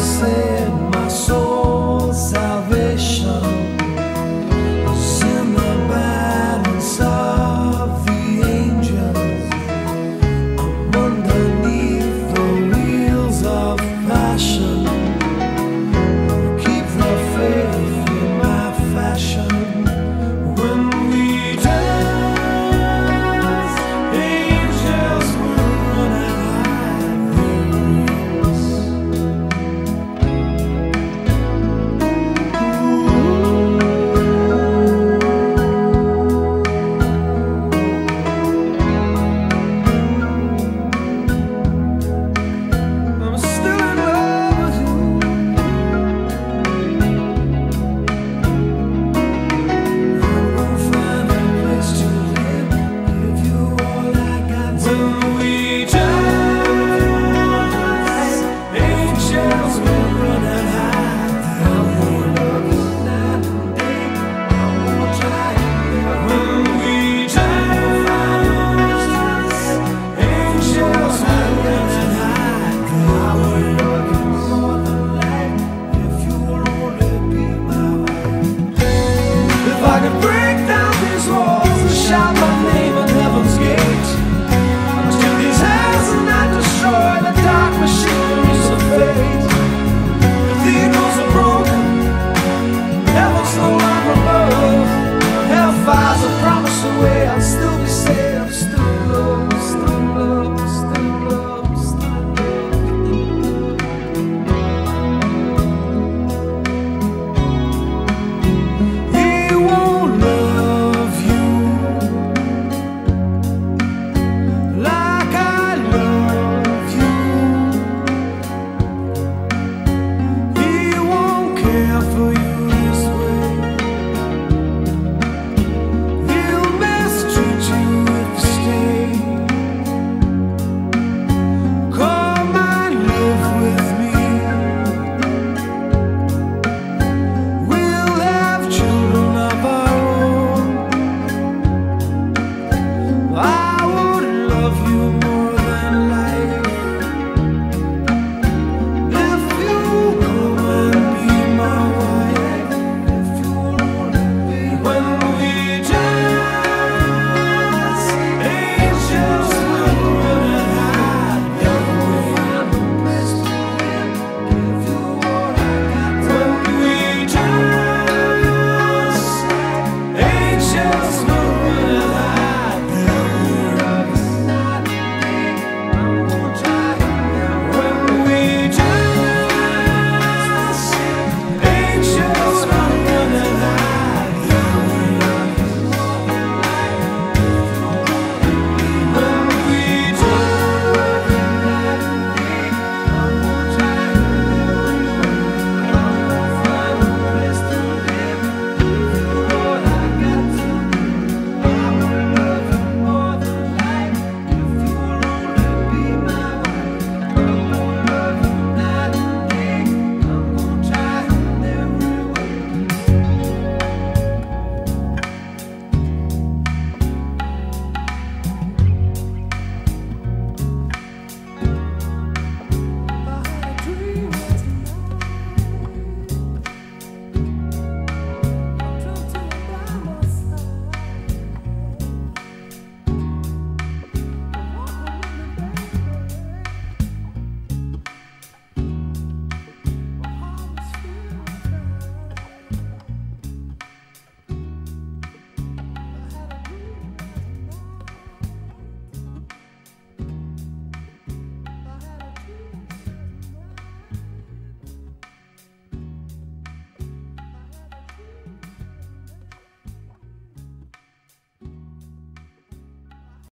Blessed my soul.